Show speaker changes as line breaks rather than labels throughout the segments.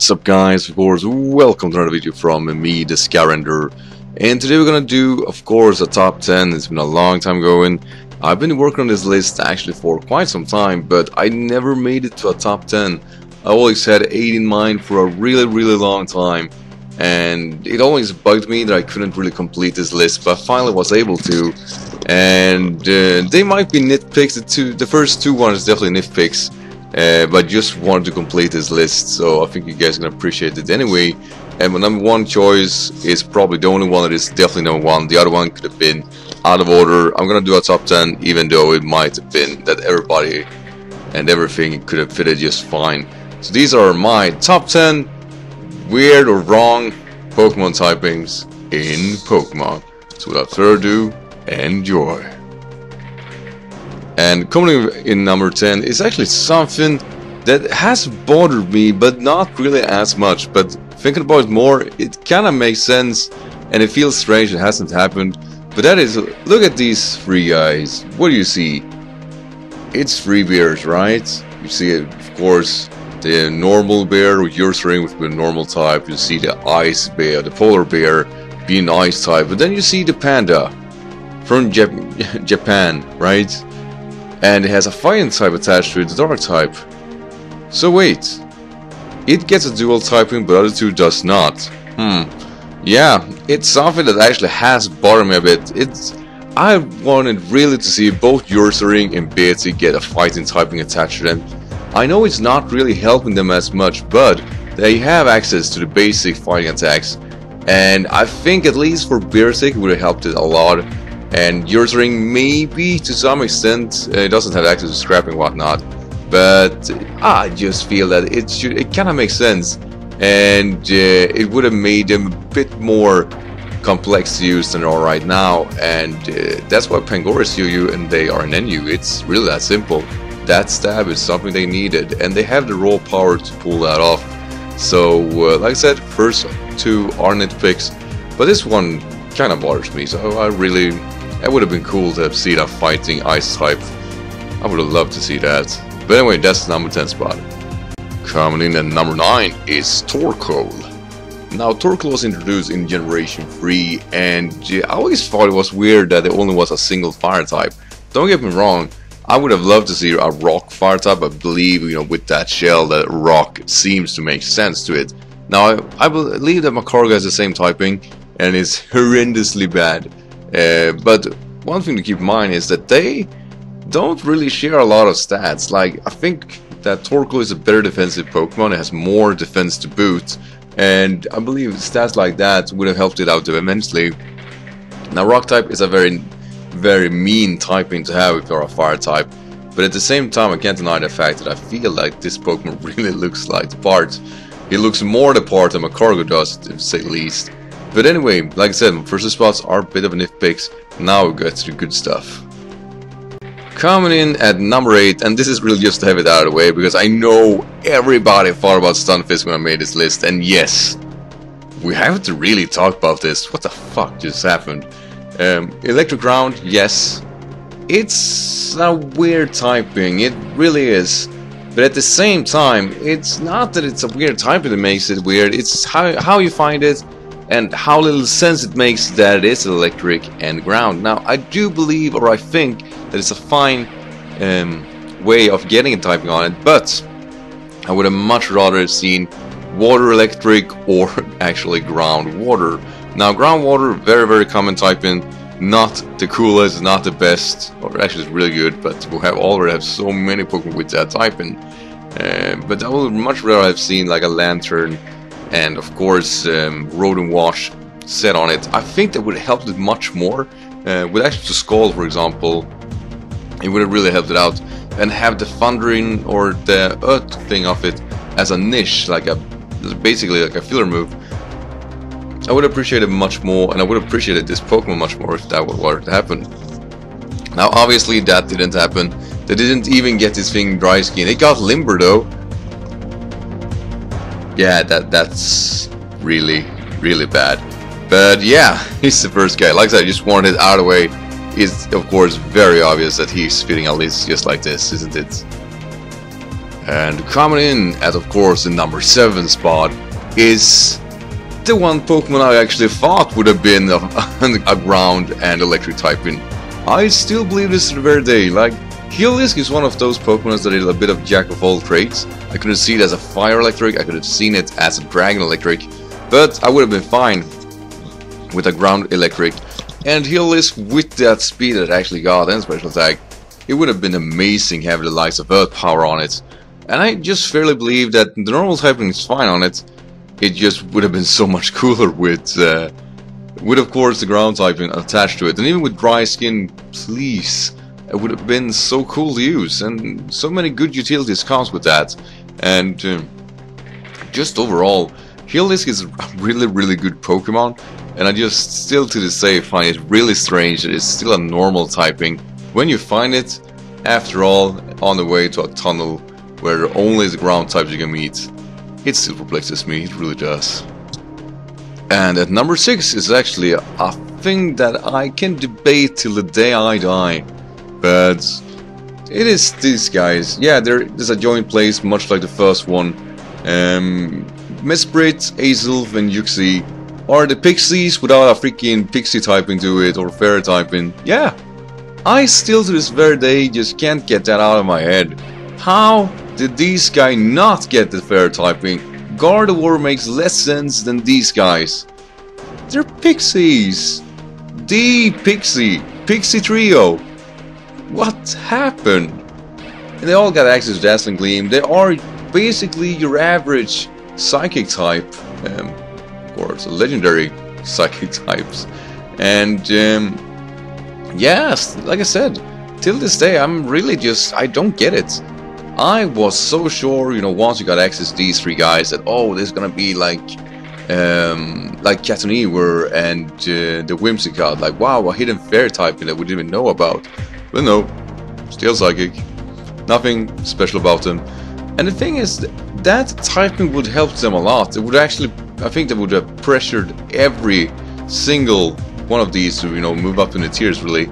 What's up guys, of course, welcome to another video from me, the Skyrander. And today we're gonna do, of course, a top 10. It's been a long time going. I've been working on this list actually for quite some time, but I never made it to a top 10. I always had 8 in mind for a really, really long time. And it always bugged me that I couldn't really complete this list, but I finally was able to. And uh, they might be nitpicks, the, two, the first two ones definitely nitpicks. Uh, but just wanted to complete this list so I think you guys gonna appreciate it anyway. And my number one choice is probably the only one that is definitely number one. The other one could have been out of order. I'm gonna do a top 10 even though it might have been that everybody and everything could have fitted just fine. So these are my top 10 weird or wrong Pokemon typings in Pokemon. So without further ado enjoy and coming in number 10 is actually something that has bothered me, but not really as much. But thinking about it more, it kind of makes sense, and it feels strange it hasn't happened. But that is, look at these three guys. What do you see? It's three bears, right? You see, of course, the normal bear with Ursaring with the normal type. You see the ice bear, the polar bear being ice type. But then you see the panda from Jap Japan, right? And it has a fighting type attached to it, the dark type. So wait, it gets a dual typing but other two does not. Hmm, yeah, it's something that actually has bothered me a bit. It's I wanted really to see both Ursaring and Beartic get a fighting typing attached to them. I know it's not really helping them as much, but they have access to the basic fighting attacks, and I think at least for Beartic it would have helped it a lot and Ursaring maybe to some extent uh, doesn't have access to scrap and whatnot but I just feel that it should it kind of makes sense. And uh, it would have made them a bit more complex to use than are right now. And uh, that's why Pangoro's UU and they are an NU it's really that simple. That stab is something they needed and they have the raw power to pull that off. So uh, like I said first two are nitpicks but this one kind of bothers me so I really that would have been cool to have seen a fighting ice type. I would have loved to see that. But anyway, that's the number 10 spot. Coming in at number 9 is Torkoal. Now, Torkoal was introduced in Generation 3, and I always thought it was weird that it only was a single fire type. Don't get me wrong, I would have loved to see a rock fire type. I believe, you know, with that shell, that rock seems to make sense to it. Now, I, I believe that Magcargo has the same typing, and is horrendously bad. Uh, but one thing to keep in mind is that they don't really share a lot of stats. Like, I think that Torkoal is a better defensive Pokemon, it has more defense to boot, and I believe stats like that would have helped it out immensely. Now, Rock type is a very, very mean typing to have if you're a Fire type, but at the same time, I can't deny the fact that I feel like this Pokemon really looks like the part. He looks more the part than Magcargo does, to say least. But anyway, like I said, first spots are a bit of nitpicks. Now we get to the good stuff. Coming in at number 8, and this is really just to have it out of the way, because I know everybody thought about Stunfisk when I made this list, and yes, we have to really talk about this. What the fuck just happened? Um, electric Ground, yes. It's a weird typing, it really is. But at the same time, it's not that it's a weird typing that makes it weird, it's how, how you find it, and how little sense it makes that it is electric and ground. Now, I do believe, or I think, that it's a fine um, way of getting a typing on it, but I would have much rather seen water electric or actually ground water. Now, ground water, very, very common typing, not the coolest, not the best, or actually it's really good, but we have already have so many Pokemon with that typing. Uh, but I would much rather have seen like a Lanturn and of course um, Rotom Wash set on it. I think that would have helped it much more. Uh, with actually to Skull, for example, it would have really helped it out. And have the Thundering or the Earth thing of it as a niche, like a basically like a filler move. I would appreciate it much more, and I would appreciate this Pokemon much more if that were to happen. Now, obviously, that didn't happen. They didn't even get this thing dry skin. It got Limber though, yeah, that that's really, really bad. But yeah, he's the first guy. Like I said, I just wanted out of the way. It's of course very obvious that he's feeding least just like this, isn't it? And coming in at, of course, the number 7 spot is the one Pokemon I actually thought would have been a, a ground and electric typing. I still believe this to the very day, like, Heliolisk is one of those Pokemon that is a bit of jack of all trades. I could have seen it as a fire electric, I could have seen it as a dragon electric, but I would have been fine with a ground electric. And Heliolisk, with that speed that actually got and special attack, it would have been amazing having the likes of Earth Power on it. And I just fairly believe that the normal typing is fine on it, it just would have been so much cooler with, uh, with of course the ground typing attached to it. And even with dry skin, please, it would have been so cool to use. And so many good utilities comes with that. And uh, just overall, Heliolisk is a really, really good Pokemon. And I just still to this day find it really strange that it's still a normal typing. When you find it, after all, on the way to a tunnel where only the ground types you can meet. It still perplexes me, it really does. And at number 6 is actually a thing that I can debate till the day I die. But it is these guys. Yeah, there's a joint place, much like the first one. Um, Mesprit, and Uxie are the pixies without a freaking pixie typing to it or fairy typing. Yeah, I still to this very day just can't get that out of my head. How did these guys not get the fair typing? Gardevoir makes less sense than these guys. They're pixies. The pixie. Pixie trio. What happened? And they all got access to Dazzling Gleam. They are basically your average psychic type. Um, of course, legendary psychic types. And um, yes, like I said, till this day, I'm really just, I don't get it. I was so sure, you know, once you got access to these three guys, that oh, there's gonna be like, um, like Chattanooga and uh, the Whimsicott, like wow, a hidden fairy type that we didn't even know about. But no, still psychic, nothing special about them. And the thing is, that typing would help them a lot. It would actually, I think, that would have pressured every single one of these to, you know, move up in the tiers really.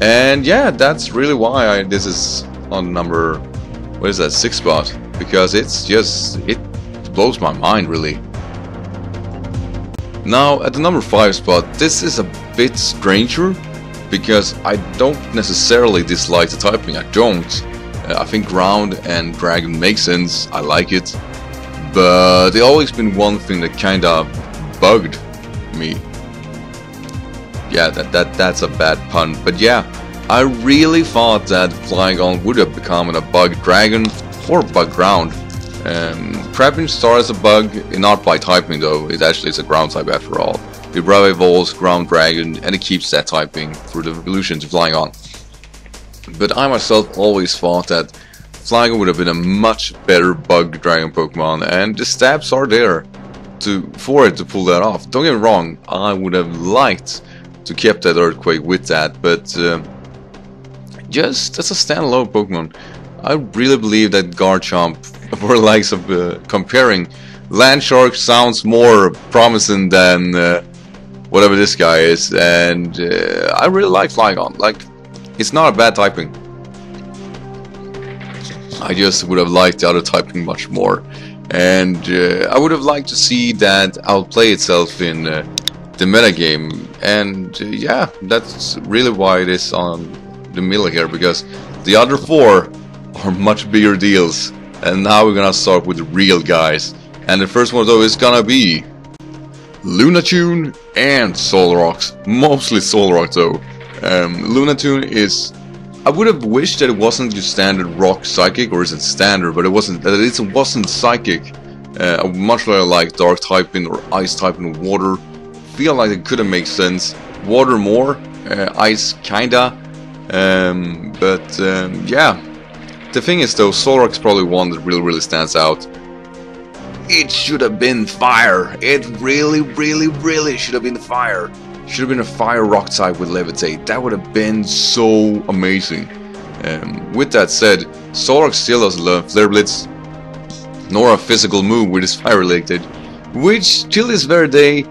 And yeah, that's really why I, this is on number what is that six spot because it's just it blows my mind really now at the number five spot this is a bit stranger because I don't necessarily dislike the typing. I don't. Uh, I think ground and dragon makes sense. I like it. But there always been one thing that kinda bugged me. Yeah that, that that's a bad pun. But yeah I really thought that Flygon would have become a bug dragon or bug ground. Um, Trapinch starts a bug, not by typing though, it actually is a ground type after all. Vibrava evolves ground dragon and it keeps that typing through the evolution to Flygon. But I myself always thought that Flygon would have been a much better bug dragon Pokemon and the stabs are there to for it to pull that off. Don't get me wrong, I would have liked to keep that Earthquake with that, but uh, just as a standalone Pokemon. I really believe that Garchomp, for likes of uh, comparing, Landshark sounds more promising than uh, whatever this guy is, and uh, I really like Flygon. Like, it's not a bad typing. I just would have liked the other typing much more, and uh, I would have liked to see that outplay itself in uh, the metagame, and uh, yeah, that's really why it is on the middle here because the other four are much bigger deals. And now we're gonna start with the real guys. And the first one though is gonna be Lunatone and Solrock. Mostly Solrock though. Um, Lunatone is I would have wished that it wasn't your standard rock psychic, or isn't standard, but it wasn't that it wasn't psychic. Uh, much like dark typing or ice typing water. Feel like it could have made sense. Water more, uh, ice kinda, um, but um, yeah, the thing is though, Solrock probably one that really really stands out. It should have been fire. It really, really, really should have been fire. Should have been a fire rock type with levitate. That would have been so amazing. Um, with that said, Solrock still doesn't learn Flare Blitz, nor a physical move which is fire related, which till this very day,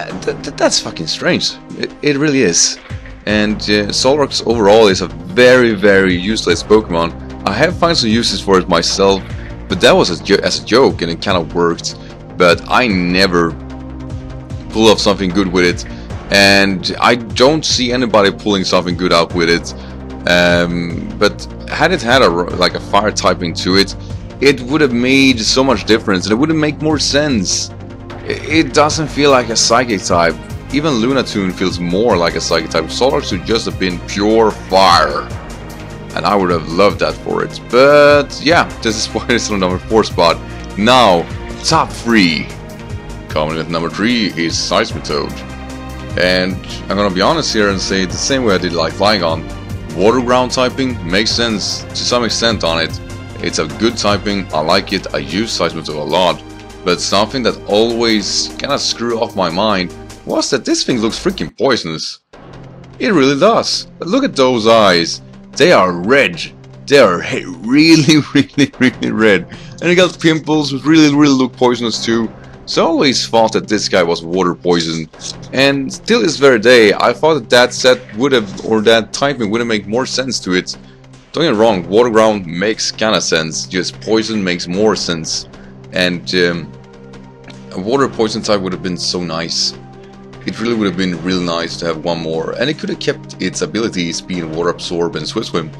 uh, th th that's fucking strange. It, it really is. And uh, Solrock overall is a very, very useless Pokemon I have found some uses for it myself, but that was as a joke and it kind of worked. But I never pull off something good with it, and I don't see anybody pulling something good out with it. Um, but had it had a like a fire typing to it, it would have made so much difference, and it would have made more sense. It doesn't feel like a psychic type. Even Lunatone feels more like a psychic type. Solar should just have been pure fire. And I would have loved that for it. But yeah, this is why it's on number 4 spot. Now, top 3. Coming at number 3 is Seismitoad. And I'm gonna be honest here and say the same way I did like Flygon. Water ground typing makes sense to some extent on it. It's a good typing, I like it, I use Seismitoad a lot. But something that always kinda screw off my mind was that this thing looks freaking poisonous. It really does. But look at those eyes. They are red. They are really, really, really red. And you got pimples which really, really look poisonous too. So I always thought that this guy was water poison. And till this very day, I thought that that set would have, or that typing would have made more sense to it. Don't get me wrong, water ground makes kinda sense, just poison makes more sense. And um, a water poison type would have been so nice. It really would have been really nice to have one more, and it could have kept its abilities being water absorb and swift swim.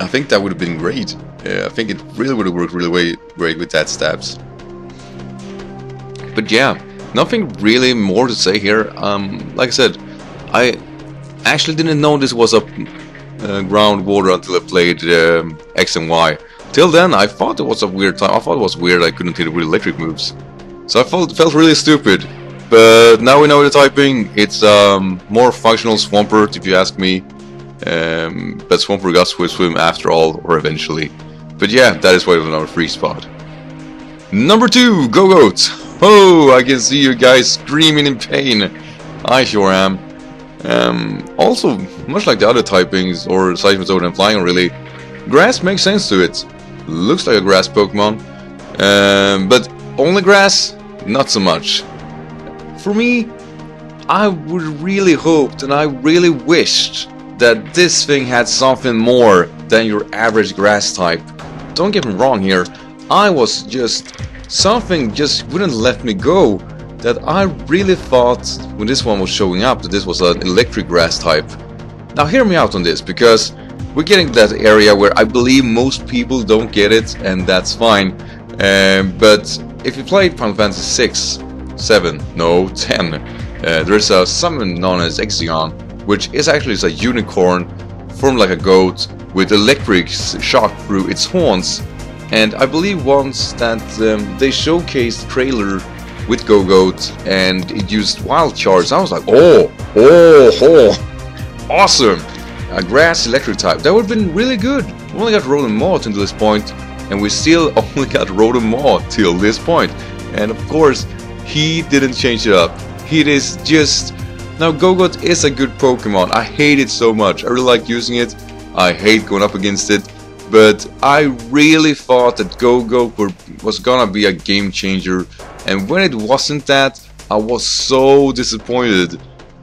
I think that would have been great. I think it really would have worked really great with that stabs. But yeah, nothing really more to say here. Um, like I said, I actually didn't know this was a uh, groundwater until I played um, X and Y. Till then, I thought it was a weird time. I thought it was weird I couldn't hit it with electric moves. So I felt, felt really stupid. But now we know the typing. It's um, more functional Swampert, if you ask me. Um, but Swampert got Swift Swim after all, or eventually. But yeah, that is why it was our free spot. Number two, Gogoat. Oh, I can see you guys screaming in pain. I sure am. Um, also, much like the other typings, or Seismitoad and Flygon really, grass makes sense to it. Looks like a grass Pokemon. Um, but only grass? Not so much. For me, I would really hoped and I really wished that this thing had something more than your average grass type. Don't get me wrong here, I was just... Something just wouldn't let me go that I really thought when this one was showing up that this was an electric grass type. Now hear me out on this because we're getting to that area where I believe most people don't get it and that's fine. Um, but if you played Final Fantasy 6 7, no, 10. Uh, there's a summon known as Ixion, which is actually a unicorn formed like a goat with electric shock through its horns. And I believe once that um, they showcased trailer with Gogoat and it used wild charge. I was like, oh, oh, oh, awesome! A grass electric type. That would have been really good. We only got Rotom Mow until this point, and we still only got Rotom Mow till this point. And of course, he didn't change it up. He is just... Now Gogoat is a good Pokemon. I hate it so much. I really like using it. I hate going up against it. But I really thought that Gogoat was gonna be a game changer. And when it wasn't that, I was so disappointed.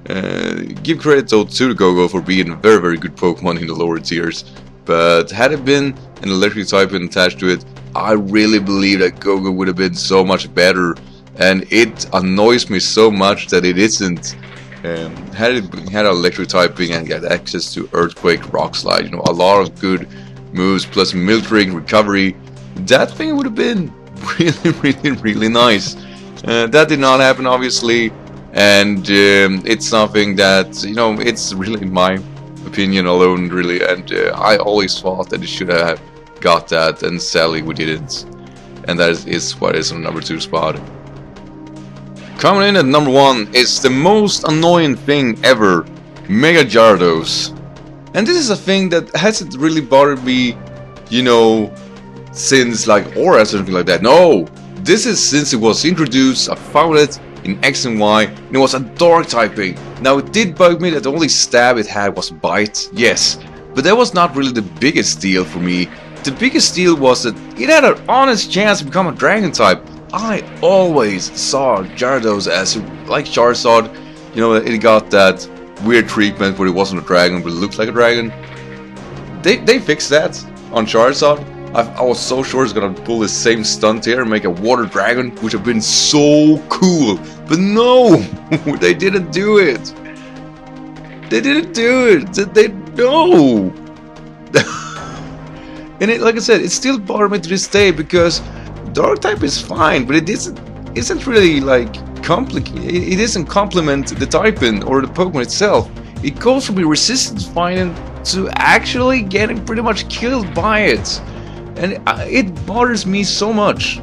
Uh, give credit though to the Gogoat for being a very very good Pokemon in the lower tiers. But had it been an electric type attached to it, I really believe that Gogoat would have been so much better and it annoys me so much that it isn't. Um, had it had electric typing and get access to Earthquake, Rock Slide, you know, a lot of good moves plus Miltank recovery, that thing would have been really, really, really nice. Uh, that did not happen, obviously, and um, it's something that you know, it's really my opinion alone, really, and uh, I always thought that it should have got that, and sadly we didn't, and that is, is what is on number two spot. Coming in at number one is the most annoying thing ever, Mega Gyarados. And this is a thing that hasn't really bothered me, you know, since like or something like that. No, this is since it was introduced, I found it in X and Y, and it was a dark typing. Now it did bug me that the only stab it had was Bite, yes, but that was not really the biggest deal for me. The biggest deal was that it had an honest chance to become a Dragon type, I always saw Gyarados as like Charizard, you know, it got that weird treatment where it wasn't a dragon but it looked like a dragon. They, they fixed that. on Charizard, I, I was so sure it's gonna pull the same stunt here and make a water dragon, which have been so cool. But no, they didn't do it. They didn't do it. They no. and it, like I said, it still bothers me to this day because Dark type is fine, but it isn't isn't really like complicated. It, isn't complement the typing or the Pokemon itself. It goes from being resistant fighting to actually getting pretty much killed by it and it bothers me so much.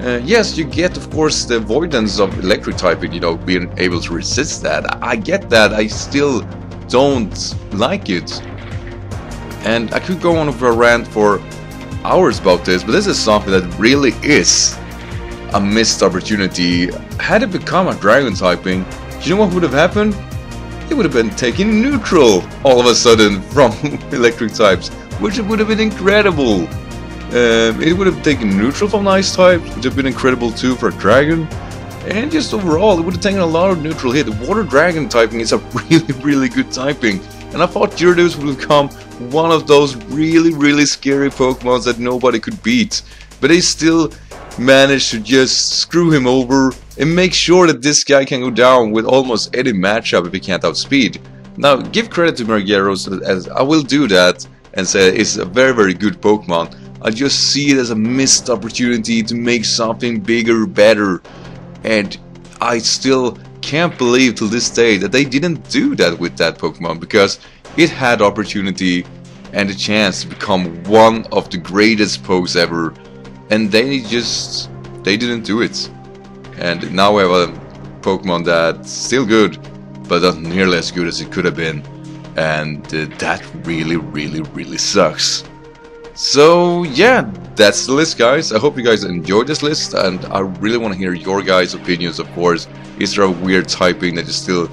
Uh, yes, you get, of course, the avoidance of electric typing, you know, being able to resist that. I get that, I still don't like it. And I could go on for a rant for hours about this, but this is something that really is a missed opportunity. Had it become a dragon typing, you know what would have happened? It would have been taking neutral all of a sudden from electric types, which would have been incredible. Um, it would have taken neutral from ice types, which would have been incredible too for a dragon. And just overall, it would have taken a lot of neutral hit. Water Dragon typing is a really, really good typing. And I thought Gyarados would become one of those really, really scary Pokemons that nobody could beat. But they still managed to just screw him over and make sure that this guy can go down with almost any matchup if he can't outspeed. Now, give credit to Gyarados as I will do that and say it's a very, very good Pokemon. I just see it as a missed opportunity to make something bigger, better. And I still can't believe to this day that they didn't do that with that Pokemon because it had opportunity and a chance to become one of the greatest pokes ever. And they just they didn't do it. And now we have a Pokemon that's still good but not nearly as good as it could have been. And uh, that really really really sucks so yeah, that's the list guys. I hope you guys enjoyed this list and I really want to hear your guys' opinions of course. Is there a weird typing that is still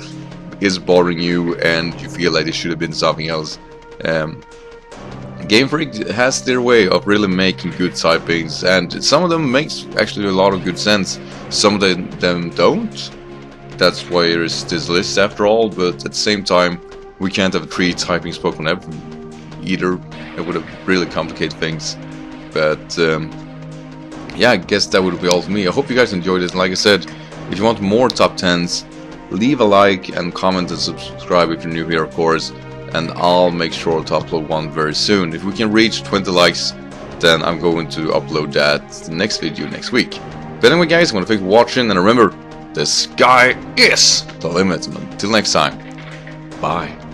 is bothering you and you feel like it should have been something else? Um, Game Freak has their way of really making good typings and some of them makes actually a lot of good sense. Some of them, them don't. That's why there's this list after all, but at the same time we can't have three typings Pokemon ever either. It would have really complicated things. But um, yeah, I guess that would be all for me. I hope you guys enjoyed this. And like I said, if you want more top 10s, leave a like and comment and subscribe if you're new here, of course. And I'll make sure to upload one very soon. If we can reach 20 likes, then I'm going to upload that next video next week. But anyway, guys, I want to thank you for watching. And remember, the sky is the limit. Until next time, bye.